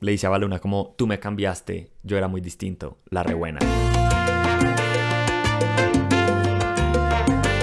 le dice a Baluna como tú me cambiaste, yo era muy distinto, la rebuena.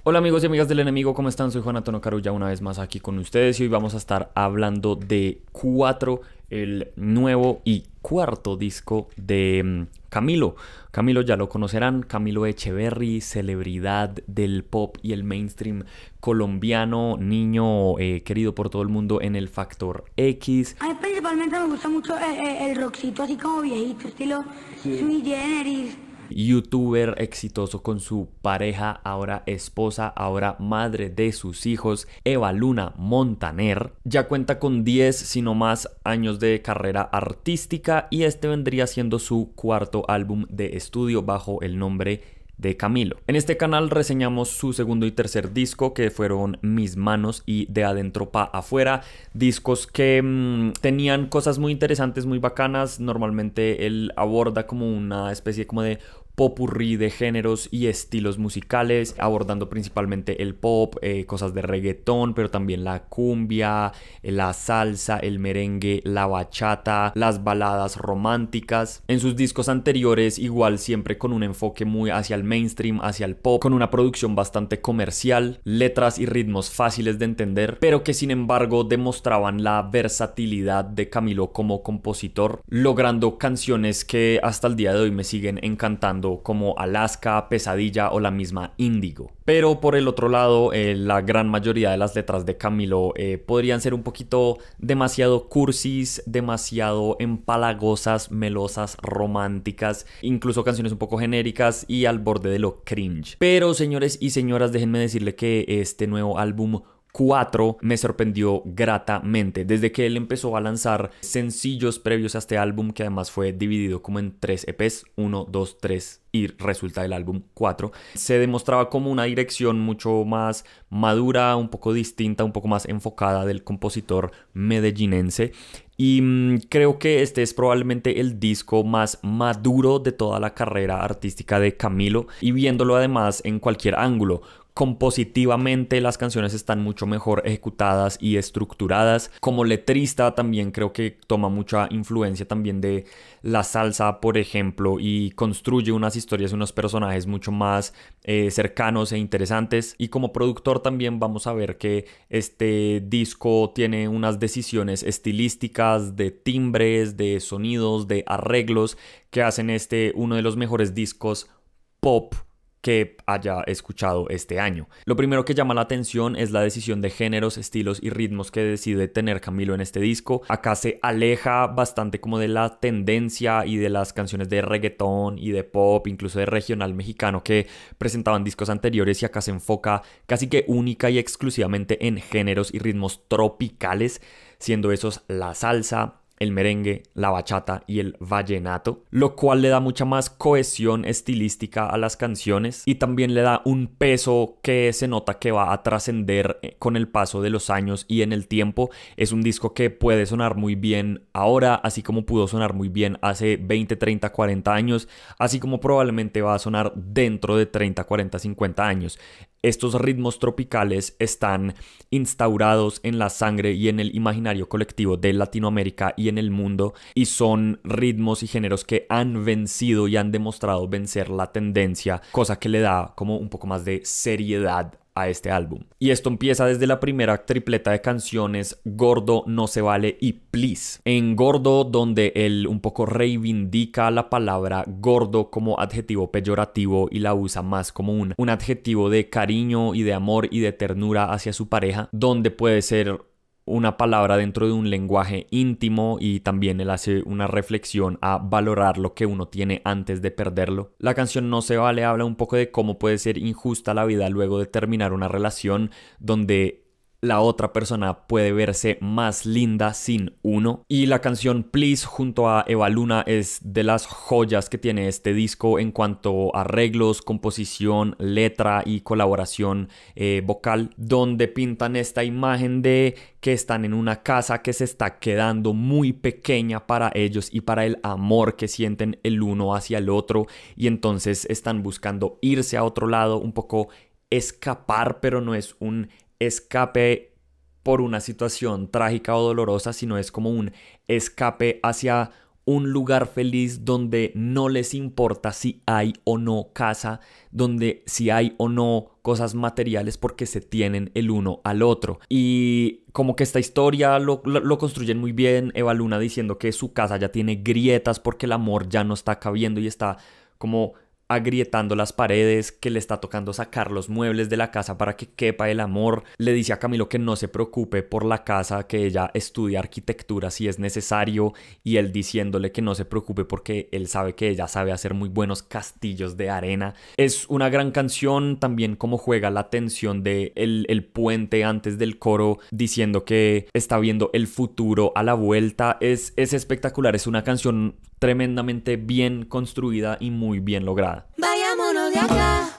Hola amigos y amigas del enemigo, ¿cómo están? Soy Juan Antonio Carulla una vez más aquí con ustedes y hoy vamos a estar hablando de Cuatro, el nuevo y cuarto disco de mm, Camilo. Camilo ya lo conocerán, Camilo Echeverry, celebridad del pop y el mainstream colombiano, niño eh, querido por todo el mundo en el Factor X. A mí principalmente me gusta mucho el, el, el rockcito así como viejito, estilo Sí. Sui Generis. Youtuber exitoso con su pareja, ahora esposa, ahora madre de sus hijos, Eva Luna Montaner. Ya cuenta con 10, sino más años de carrera artística y este vendría siendo su cuarto álbum de estudio bajo el nombre de Camilo. En este canal reseñamos su segundo y tercer disco que fueron Mis manos y De adentro pa afuera, discos que mmm, tenían cosas muy interesantes, muy bacanas. Normalmente él aborda como una especie como de popurrí de géneros y estilos musicales, abordando principalmente el pop, eh, cosas de reggaetón, pero también la cumbia, eh, la salsa, el merengue, la bachata, las baladas románticas. En sus discos anteriores, igual siempre con un enfoque muy hacia el mainstream, hacia el pop, con una producción bastante comercial, letras y ritmos fáciles de entender, pero que sin embargo demostraban la versatilidad de Camilo como compositor, logrando canciones que hasta el día de hoy me siguen encantando como Alaska, Pesadilla o la misma Índigo. Pero por el otro lado, eh, la gran mayoría de las letras de Camilo eh, podrían ser un poquito demasiado cursis, demasiado empalagosas, melosas, románticas, incluso canciones un poco genéricas y al borde de lo cringe. Pero señores y señoras, déjenme decirle que este nuevo álbum 4 me sorprendió gratamente. Desde que él empezó a lanzar sencillos previos a este álbum, que además fue dividido como en tres EPs, 1, 2, 3 y resulta el álbum 4, se demostraba como una dirección mucho más madura, un poco distinta, un poco más enfocada del compositor medellinense. Y mmm, creo que este es probablemente el disco más maduro de toda la carrera artística de Camilo y viéndolo además en cualquier ángulo compositivamente las canciones están mucho mejor ejecutadas y estructuradas. Como letrista también creo que toma mucha influencia también de la salsa, por ejemplo, y construye unas historias unos personajes mucho más eh, cercanos e interesantes. Y como productor también vamos a ver que este disco tiene unas decisiones estilísticas, de timbres, de sonidos, de arreglos que hacen este uno de los mejores discos pop que haya escuchado este año. Lo primero que llama la atención es la decisión de géneros, estilos y ritmos que decide tener Camilo en este disco. Acá se aleja bastante como de la tendencia y de las canciones de reggaetón y de pop, incluso de regional mexicano que presentaban discos anteriores y acá se enfoca casi que única y exclusivamente en géneros y ritmos tropicales, siendo esos la salsa, el merengue, la bachata y el vallenato, lo cual le da mucha más cohesión estilística a las canciones y también le da un peso que se nota que va a trascender eh, con el paso de los años y en el tiempo. Es un disco que puede sonar muy bien ahora, así como pudo sonar muy bien hace 20, 30, 40 años, así como probablemente va a sonar dentro de 30, 40, 50 años estos ritmos tropicales están instaurados en la sangre y en el imaginario colectivo de Latinoamérica y en el mundo y son ritmos y géneros que han vencido y han demostrado vencer la tendencia, cosa que le da como un poco más de seriedad a este álbum. Y esto empieza desde la primera tripleta de canciones Gordo, No se vale y Please. En Gordo, donde él un poco reivindica la palabra gordo como adjetivo peyorativo y la usa más como un, un adjetivo de cariño y de amor y de ternura hacia su pareja, donde puede ser una palabra dentro de un lenguaje íntimo y también él hace una reflexión a valorar lo que uno tiene antes de perderlo. La canción No se vale habla un poco de cómo puede ser injusta la vida luego de terminar una relación donde la otra persona puede verse más linda sin uno. Y la canción Please junto a Eva Luna es de las joyas que tiene este disco en cuanto a arreglos, composición, letra y colaboración eh, vocal, donde pintan esta imagen de que están en una casa que se está quedando muy pequeña para ellos y para el amor que sienten el uno hacia el otro y entonces están buscando irse a otro lado, un poco escapar, pero no es un escape por una situación trágica o dolorosa, sino es como un escape hacia un lugar feliz donde no les importa si hay o no casa, donde si hay o no cosas materiales porque se tienen el uno al otro. Y como que esta historia lo, lo, construyen muy bien, Eva Luna diciendo que su casa ya tiene grietas porque el amor ya no está cabiendo y está como agrietando las paredes, que le está tocando sacar los muebles de la casa para que quepa el amor. Le dice a Camilo que no se preocupe por la casa, que ella estudie arquitectura si es necesario y él diciéndole que no se preocupe porque él sabe que ella sabe hacer muy buenos castillos de arena. Es una gran canción también como juega la tensión de el, el puente antes del coro diciendo que está viendo el futuro a la vuelta. Es, es espectacular, es una canción tremendamente bien construida y muy bien lograda. Vayámonos de acá,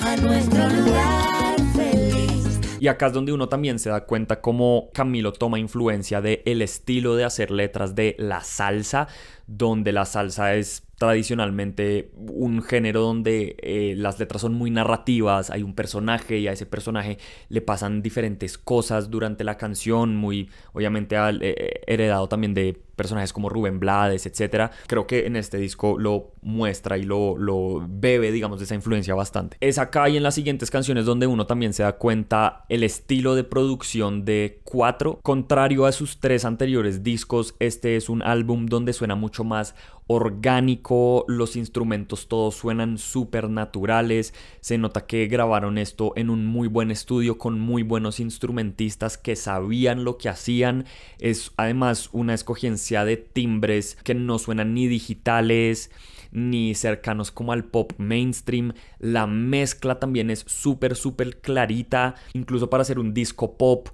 a nuestro lugar feliz. Y acá es donde uno también se da cuenta cómo Camilo toma influencia del el estilo de hacer letras de la salsa, donde la salsa es tradicionalmente un género donde eh, las letras son muy narrativas, hay un personaje y a ese personaje le pasan diferentes cosas durante la canción, muy obviamente eh, eh, heredado también de personajes como Rubén Blades, etc. Creo que en este disco lo muestra y lo, lo bebe, digamos, de esa influencia bastante. Es acá y en las siguientes canciones donde uno también se da cuenta el estilo de producción de Cuatro. Contrario a sus tres anteriores discos, este es un álbum donde suena más orgánico, los instrumentos todos suenan súper naturales, se nota que grabaron esto en un muy buen estudio con muy buenos instrumentistas que sabían lo que hacían, es además una escogencia de timbres que no suenan ni digitales, ni cercanos como al pop mainstream. La mezcla también es súper, súper clarita. Incluso para hacer un disco pop,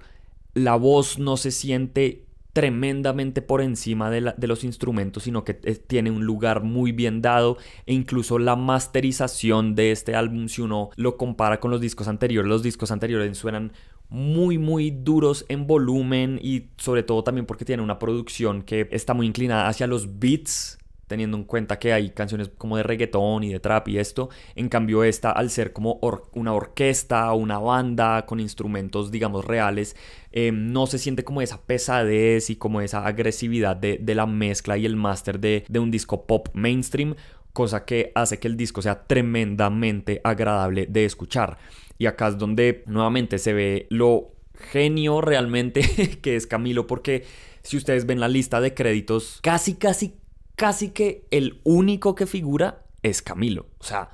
la voz no se siente tremendamente por encima de, los instrumentos, sino que eh, tiene un lugar muy bien dado e incluso la masterización de este álbum, si uno lo compara con los discos anteriores, los discos anteriores suenan muy muy duros en volumen y sobre todo también porque tiene una producción que está muy inclinada hacia los beats teniendo en cuenta que hay canciones como de reggaetón y de trap y esto. En cambio, esta, al ser como una orquesta una banda con instrumentos, digamos, reales, em, no se siente como esa pesadez y como esa agresividad de, la mezcla y el máster de, de un disco pop mainstream, cosa que hace que el disco sea tremendamente agradable de escuchar. Y acá es donde nuevamente se ve lo genio realmente que es Camilo, porque si ustedes ven la lista de créditos, casi, casi, casi que el único que figura es Camilo. O sea,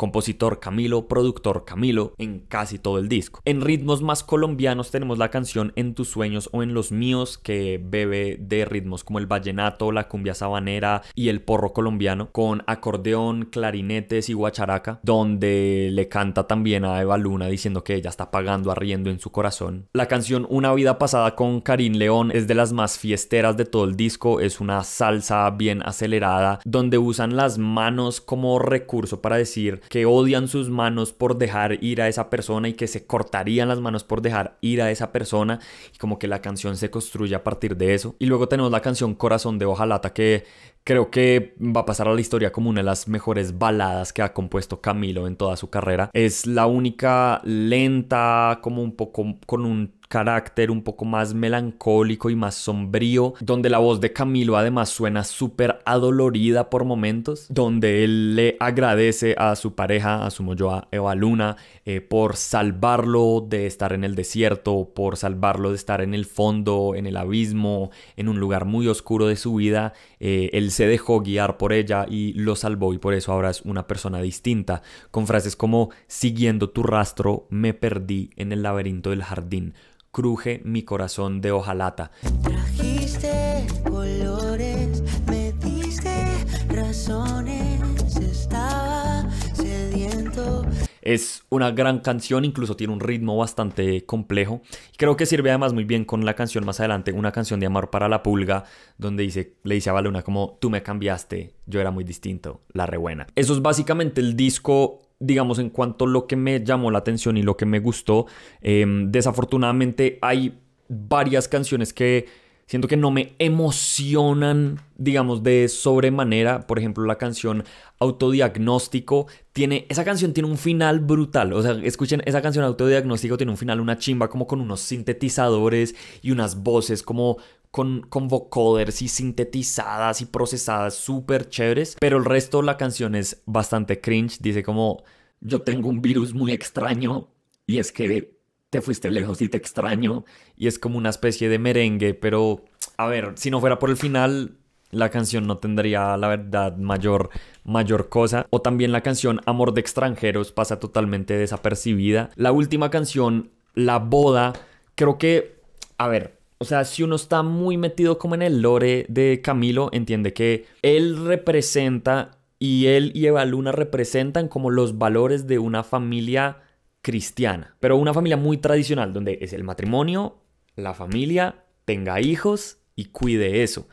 compositor Camilo, productor Camilo, en casi todo el disco. En ritmos más colombianos tenemos la canción En tus sueños o en los míos, que bebe de ritmos como el vallenato, la cumbia sabanera y el porro colombiano, con acordeón, clarinetes y guacharaca, donde le canta también a Eva Luna diciendo que ella está pagando arriendo en su corazón. La canción Una vida pasada con Karim León es de las más fiesteras de todo el disco, es una salsa bien acelerada, donde usan las manos como recurso para decir que odian sus manos por dejar ir a esa persona y que se cortarían las manos por dejar ir a esa persona y como que la canción se construye a partir de eso. Y luego tenemos la canción Corazón de Ojalata que creo que va a pasar a la historia como una de las mejores baladas que ha compuesto Camilo en toda su carrera. Es la única lenta, como un poco con un carácter un poco más melancólico y más sombrío, donde la voz de Camilo además suena súper adolorida por momentos, donde él le agradece a su pareja, a su moyoa Eva Luna, eh, por salvarlo de estar en el desierto, por salvarlo de estar en el fondo, en el abismo, en un lugar muy oscuro de su vida. Eh, él se dejó guiar por ella y lo salvó y por eso ahora es una persona distinta, con frases como siguiendo tu rastro me perdí en el laberinto del jardín cruje mi corazón de hojalata. Trajiste colores, me diste razones, estaba sediento. Es una gran canción, incluso tiene un ritmo bastante complejo. Creo que sirve además muy bien con la canción más adelante, una canción de amor para la pulga, donde dice, le dice a Baluna como, tú me cambiaste, yo era muy distinto, la rebuena. Eso es básicamente el disco digamos, en cuanto a lo que me llamó la atención y lo que me gustó, em, desafortunadamente hay varias canciones que Siento que no me emocionan, digamos, de sobremanera. Por ejemplo, la canción Autodiagnóstico tiene. Esa canción tiene un final brutal. O sea, escuchen, esa canción Autodiagnóstico tiene un final, una chimba, como con unos sintetizadores y unas voces como con, con vocoders y sintetizadas y procesadas súper chéveres. Pero el resto de la canción es bastante cringe. Dice como: Yo tengo un virus muy extraño y es que te fuiste lejos y te extraño. Y es como una especie de merengue, pero a ver, si no fuera por el final, la canción no tendría, la verdad, mayor, mayor cosa. O también la canción Amor de extranjeros pasa totalmente desapercibida. La última canción, La boda, creo que, a ver, o sea, si uno está muy metido como en el lore de Camilo, entiende que él representa y él y Eva Luna representan como los valores de una familia cristiana, pero una familia muy tradicional, donde es el matrimonio, la familia, tenga hijos y cuide eso.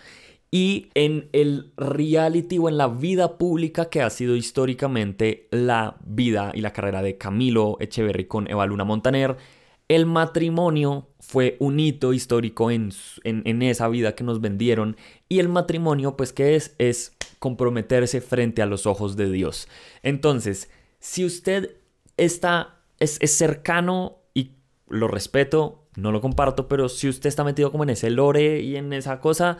Y en el reality o en la vida pública que ha sido históricamente la vida y la carrera de Camilo Echeverry con Eva Luna Montaner, el matrimonio fue un hito histórico en, en, en, esa vida que nos vendieron. Y el matrimonio, pues, ¿qué es? Es comprometerse frente a los ojos de Dios. Entonces, si usted está es, cercano y lo respeto, no lo comparto, pero si usted está metido como en ese lore y en esa cosa,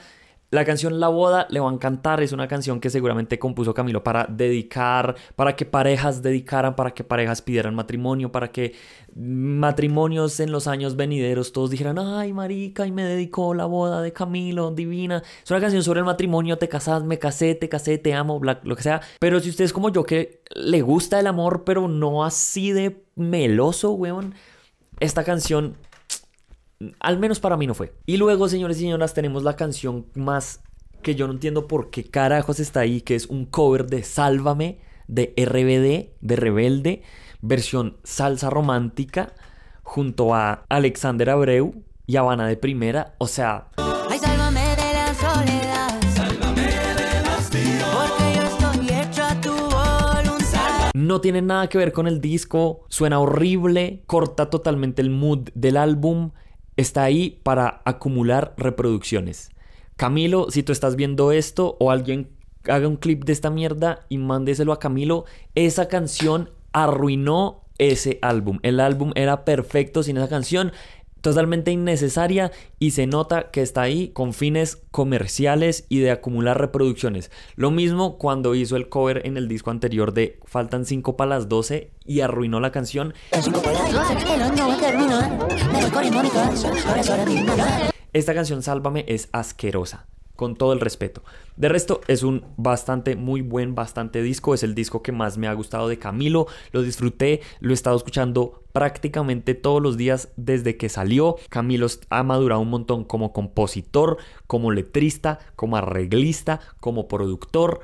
la canción La Boda le va a encantar, es una canción que seguramente compuso Camilo para dedicar, para que parejas dedicaran, para que parejas pidieran matrimonio, para que matrimonios en los años venideros todos dijeran, ay marica, y me dedicó la boda de Camilo, divina. Es una canción sobre el matrimonio, te casas, me casé, te casé, te amo, lo que sea. Pero si usted es como yo que le gusta el amor, pero no así de meloso, weón, esta canción al menos para mí no fue. Y luego, señores y señoras, tenemos la canción más que yo no entiendo por qué carajos está ahí, que es un cover de Sálvame de RBD, de Rebelde, versión salsa romántica, junto a Alexander Abreu y Habana de Primera. O sea... Ay, sálvame de la soledad. Sálvame Porque yo estoy hecho a tu voluntad. No tiene nada que ver con el disco, suena horrible, corta totalmente el mood del álbum está ahí para acumular reproducciones. Camilo, si tú estás viendo esto o alguien haga un clip de esta mierda y mándeselo a Camilo, esa canción arruinó ese álbum. El álbum era perfecto sin esa canción totalmente innecesaria y se nota que está ahí con fines comerciales y de acumular reproducciones. Lo mismo cuando hizo el cover en el disco anterior de Faltan 5 para las 12 y arruinó la canción. Esta canción Sálvame es asquerosa con todo el respeto. De resto, es un bastante, muy buen, bastante disco. Es el disco que más me ha gustado de Camilo. Lo disfruté, lo he estado escuchando prácticamente todos los días desde que salió. Camilo ha madurado un montón como compositor, como letrista, como arreglista, como productor.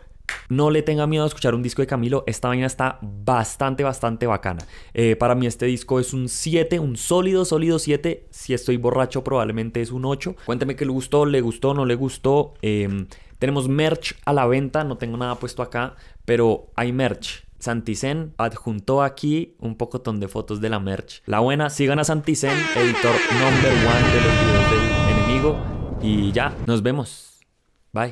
No le tenga miedo a escuchar un disco de Camilo. Esta vaina está bastante, bastante bacana. Eh, para mí este disco es un 7, un sólido, sólido 7. Si estoy borracho probablemente es un 8. Cuéntame que le gustó, le gustó, no le gustó. Em, tenemos merch a la venta. No tengo nada puesto acá, pero hay merch. Santicen adjuntó aquí un pocotón de fotos de la merch. La buena, sigan a Santicen, editor number one de los videos del enemigo. Y ya, nos vemos. Bye.